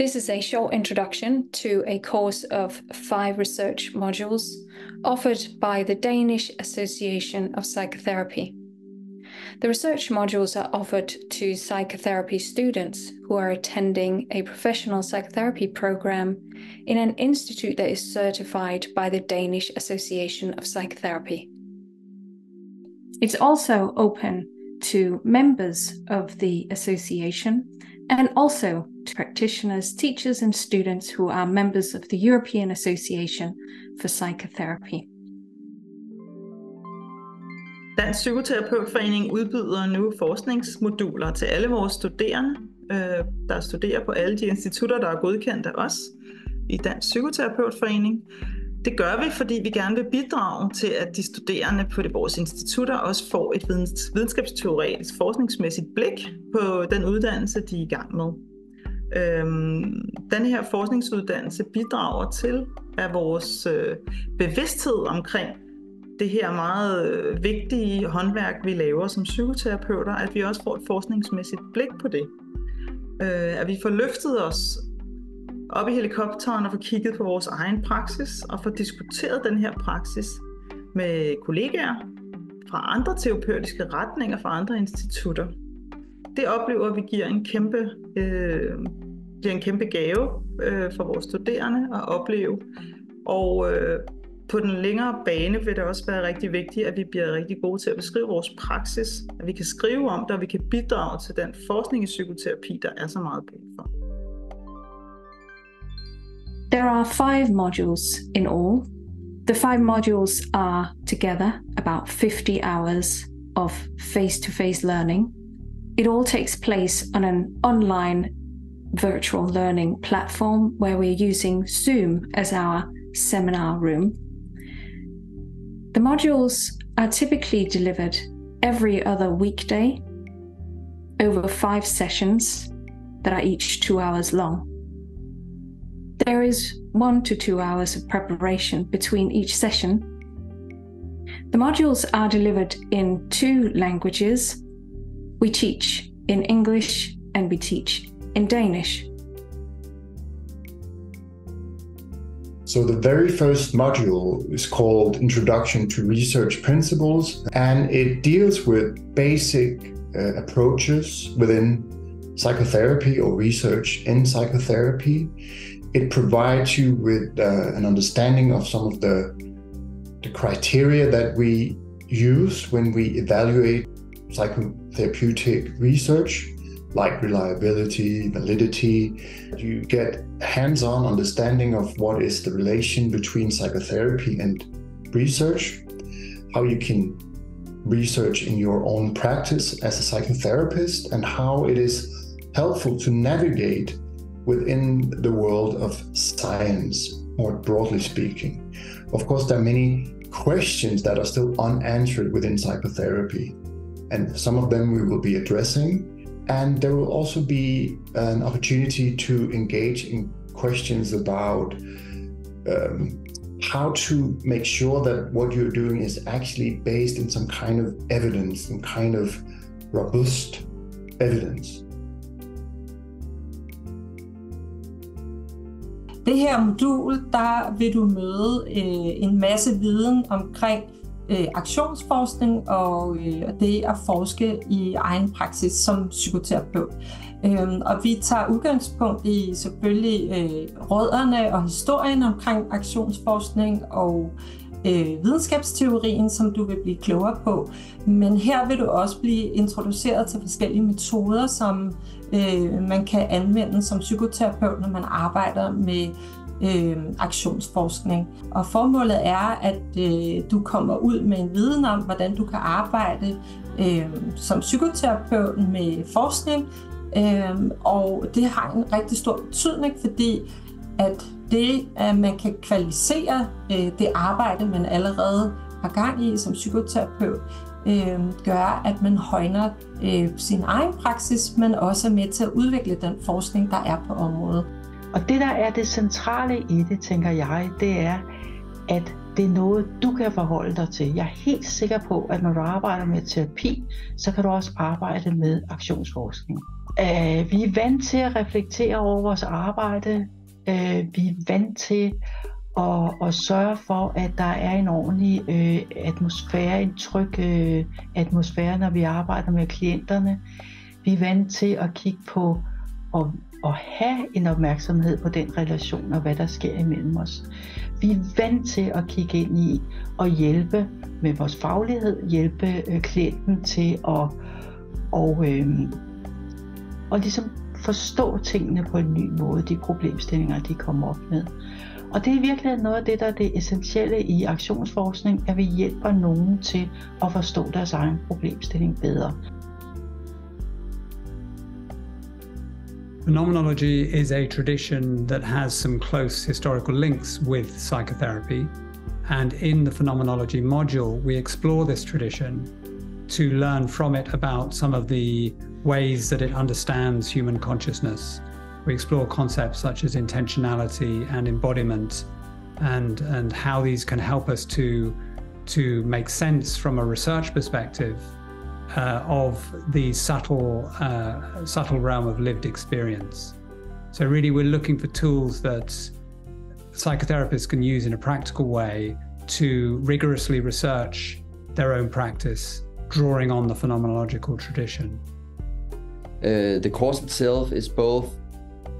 This is a short introduction to a course of five research modules offered by the Danish Association of Psychotherapy. The research modules are offered to psychotherapy students who are attending a professional psychotherapy program in an institute that is certified by the Danish Association of Psychotherapy. It's also open to members of the association and also to practitioners, teachers, and students who are members of the European Association for Psychotherapy. Dansk Psykoterapeutforening udbyder nu forskningsmoduler til alle vores studerende, øh, der studerer på alle de institutter, der er godkendt af os i Dansk Psykoterapeutforening. Det gør vi, fordi vi gerne vil bidrage til, at de studerende på det, vores institutter også får et videnskabsteoretisk forskningsmæssigt blik på den uddannelse, de er i gang med. Øhm, den her forskningsuddannelse bidrager til, at vores øh, bevidsthed omkring det her meget øh, vigtige håndværk, vi laver som psykoterapeuter, at vi også får et forskningsmæssigt blik på det. Øh, at vi får løftet os op i helikopteren og få kigget på vores egen praksis og få diskuteret den her praksis med kollegaer fra andre terapeutiske retninger, fra andre institutter. Det oplever vi giver en kæmpe, øh, giver en kæmpe gave øh, for vores studerende at opleve. Og øh, på den længere bane vil det også være rigtig vigtigt, at vi bliver rigtig gode til at beskrive vores praksis, at vi kan skrive om det, og vi kan bidrage til den forskning i psykoterapi, der er så meget brug for. There are five modules in all. The five modules are together about 50 hours of face to face learning. It all takes place on an online virtual learning platform where we're using Zoom as our seminar room. The modules are typically delivered every other weekday over five sessions that are each two hours long. There is one to two hours of preparation between each session. The modules are delivered in two languages. We teach in English and we teach in Danish. So, the very first module is called Introduction to Research Principles, and it deals with basic uh, approaches within psychotherapy or research in psychotherapy. It provides you with uh, an understanding of some of the, the criteria that we use when we evaluate psychotherapeutic research like reliability, validity. You get hands-on understanding of what is the relation between psychotherapy and research, how you can research in your own practice as a psychotherapist, and how it is helpful to navigate within the world of science, more broadly speaking. Of course, there are many questions that are still unanswered within psychotherapy, and some of them we will be addressing and there will also be an opportunity to engage in questions about um, how to make sure that what you're doing is actually based in some kind of evidence, some kind of robust evidence. Det her modul, der vil du møde øh, en masse viden omkring øh, aktionsforskning og øh, det at forske i egen praksis som psykoterapeut. Øhm, og vi tager udgangspunkt i selvfølgelig øh, rødderne og historien omkring aktionsforskning og øh, videnskabsteorien, som du vil blive klogere på. Men her vil du også blive introduceret til forskellige metoder, som øh, man kan anvende som psykoterapeut, når man arbejder med øh, aktionsforskning. Og formålet er, at øh, du kommer ud med en viden om, hvordan du kan arbejde øh, som psykoterapeut med forskning. Øh, og det har en rigtig stor betydning, fordi at det, at man kan kvalificere øh, det arbejde, man allerede har gang i som psykoterapeut, øh, gør, at man højner øh, sin egen praksis, men også er med til at udvikle den forskning, der er på området. Og det, der er det centrale i det, tænker jeg, det er, at det er noget, du kan forholde dig til. Jeg er helt sikker på, at når du arbejder med terapi, så kan du også arbejde med aktionsforskning. Uh, vi er vant til at reflektere over vores arbejde. Øh, vi er vant til at, at sørge for, at der er en ordentlig øh, atmosfære, en tryg øh, atmosfære, når vi arbejder med klienterne. Vi er vant til at kigge på og, og have en opmærksomhed på den relation og hvad der sker imellem os. Vi er vant til at kigge ind i og hjælpe med vores faglighed, hjælpe øh, klienten til at og, øh, og ligesom forstå tingene på en ny måde, de problemstillinger, de kommer op med. Og det er virkelig noget af det, der er det essentielle i aktionsforskning, at vi hjælper nogen til at forstå deres egen problemstilling bedre. Phenomenology is a tradition that has some close historical links with psychotherapy. And in the phenomenology module, we explore this tradition to learn from it about some of the ways that it understands human consciousness. We explore concepts such as intentionality and embodiment and, and how these can help us to, to make sense from a research perspective uh, of the subtle, uh, subtle realm of lived experience. So, really, we're looking for tools that psychotherapists can use in a practical way to rigorously research their own practice, drawing on the phenomenological tradition. Uh, the course itself is both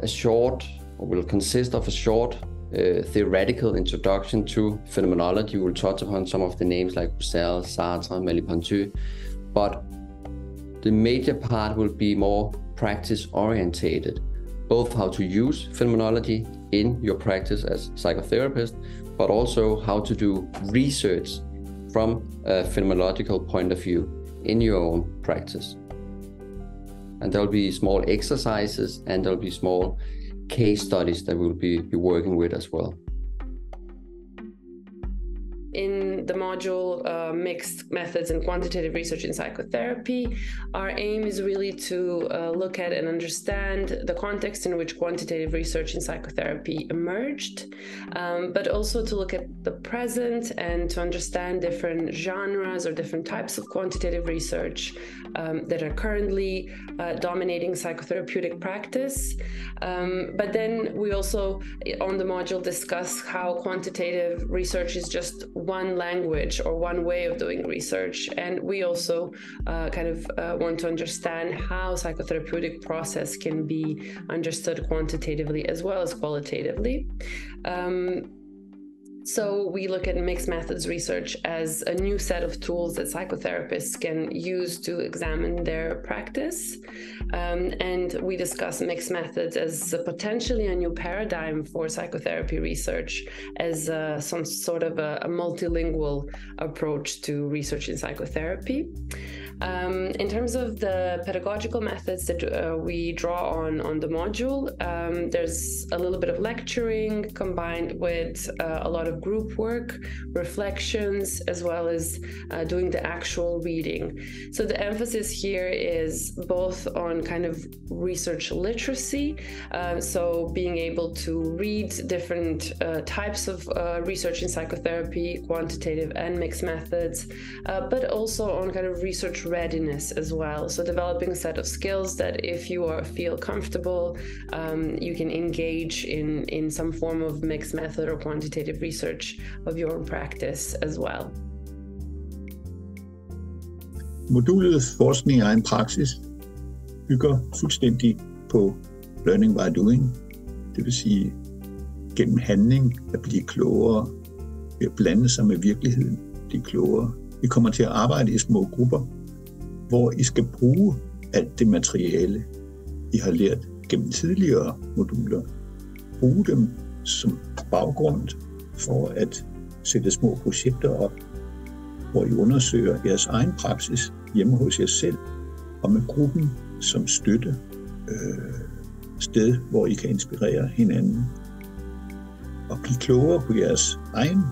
a short, or will consist of a short uh, theoretical introduction to phenomenology. We'll touch upon some of the names like Husserl, Sartre, Merleau-Ponty, but the major part will be more practice orientated, both how to use phenomenology in your practice as psychotherapist, but also how to do research from a phenomenological point of view in your own practice. And there'll be small exercises and there'll be small case studies that we'll be, be working with as well in the module uh, Mixed Methods and Quantitative Research in Psychotherapy, our aim is really to uh, look at and understand the context in which quantitative research in psychotherapy emerged, um, but also to look at the present and to understand different genres or different types of quantitative research um, that are currently uh, dominating psychotherapeutic practice. Um, but then we also, on the module, discuss how quantitative research is just one language or one way of doing research. And we also uh, kind of uh, want to understand how psychotherapeutic process can be understood quantitatively as well as qualitatively. Um, so we look at mixed methods research as a new set of tools that psychotherapists can use to examine their practice. Um, and we discuss mixed methods as a potentially a new paradigm for psychotherapy research, as uh, some sort of a, a multilingual approach to research in psychotherapy. Um, in terms of the pedagogical methods that uh, we draw on on the module, um, there's a little bit of lecturing combined with uh, a lot of group work, reflections, as well as uh, doing the actual reading. So the emphasis here is both on kind of research literacy, uh, so being able to read different uh, types of uh, research in psychotherapy, quantitative and mixed methods, but also on kind of research readiness as well. So developing a set of skills that if you are, feel comfortable, um, you can engage in, in some form of mixed method or quantitative research of your practice as well. Modulet Forskning i egen praksis bygger fuldstændig på learning by doing, det vil sige gennem handling at blive klogere, ved at blande sig med virkeligheden, blive klogere. Vi kommer til at arbejde i små grupper, hvor I skal bruge alt det materiale, I har lært gennem tidligere moduler. Bruge dem som baggrund for at sætte små projekter op, hvor I undersøger jeres egen praksis hjemme hos jer selv, og med gruppen som støtte øh, sted, hvor I kan inspirere hinanden og blive klogere på jeres egen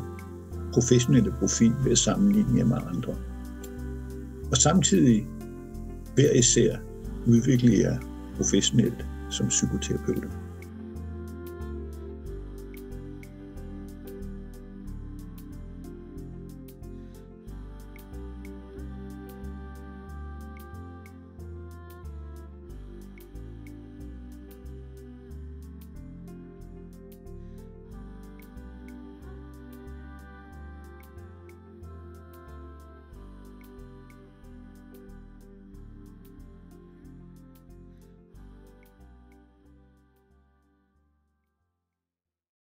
professionelle profil ved at sammenligne jer med andre og samtidig hver især udvikle jer professionelt som psykoterapeuter.